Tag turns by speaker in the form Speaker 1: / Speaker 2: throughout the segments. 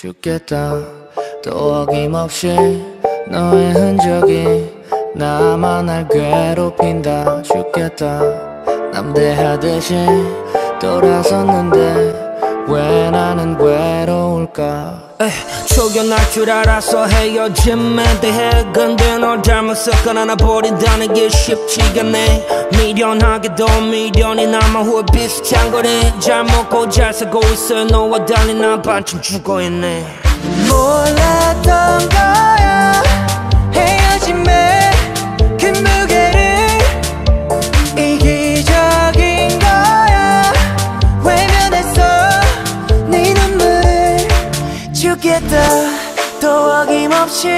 Speaker 1: 죽겠다. 또 어김없이 너의 흔적이 나만 날 괴롭힌다. 죽겠다. 남대하듯이 돌아섰는데 왜 나는 왜
Speaker 2: 에이, 초견할 줄 알아서 헤어짐에 대해 근데 널 잘못 섞어나 나 버린다는 게 쉽지가 않네. 미련하게도 미련이 남아 후회 비슷한 거네. 잘 먹고 잘 살고 있어. 너와 달리 난 반쯤 죽어있네.
Speaker 3: 몰랐던 거 또 어김없이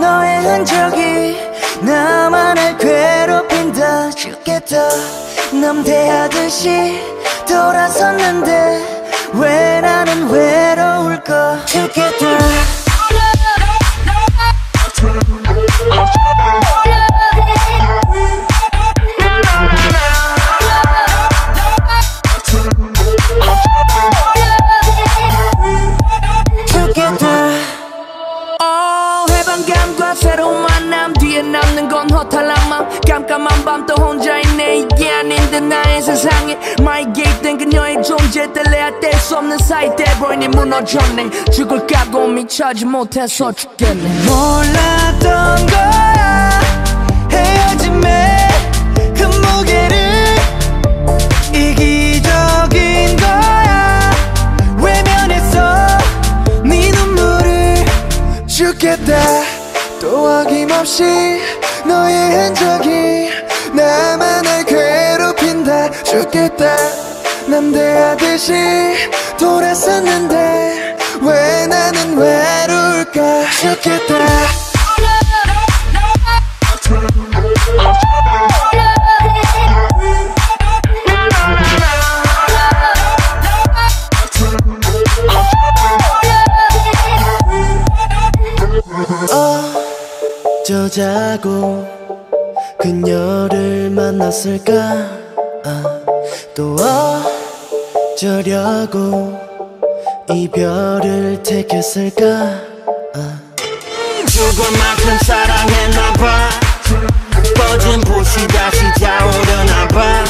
Speaker 3: 너의 흔적이 나만을 괴롭힌다. 죽겠다. 남대하듯이 돌아섰는데 왜 나는 외로울까? 죽겠다
Speaker 2: 새로운 만남 뒤에 남는 건 허탈함만 깜깜한 밤 또 혼자 있네. 이기적인 나의 세상에. 많이 개입된 그녀의 존재 뗄래야 뗄 수 없는 사이 돼버리니 무너졌네. 죽을 각오 미처 하지 못해서 죽겠네.
Speaker 3: 몰랐던 거야. 헤어짐에 그 무게를 이기적인 거야. 외면했어 네 눈물을 죽겠다 또 어김없이 너의 흔적이 나만을 괴롭힌다. 죽겠다. 남대하듯이 돌아섰는데 왜 나는 외로울까? 죽겠다 어쩌자고 그녀를 만났을까? 아, 또 어쩌려고 이별을 택했을까? 아.
Speaker 2: 죽을 만큼 사랑했나봐. 꺼진 불씨 다시 타오르나봐.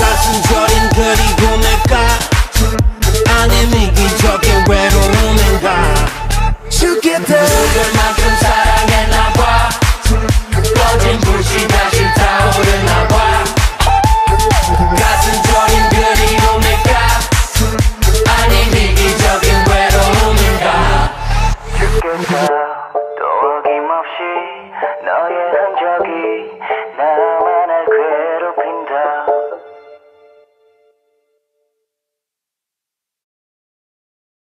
Speaker 2: 가슴 저린 이기적인 외로움인가 Yeah.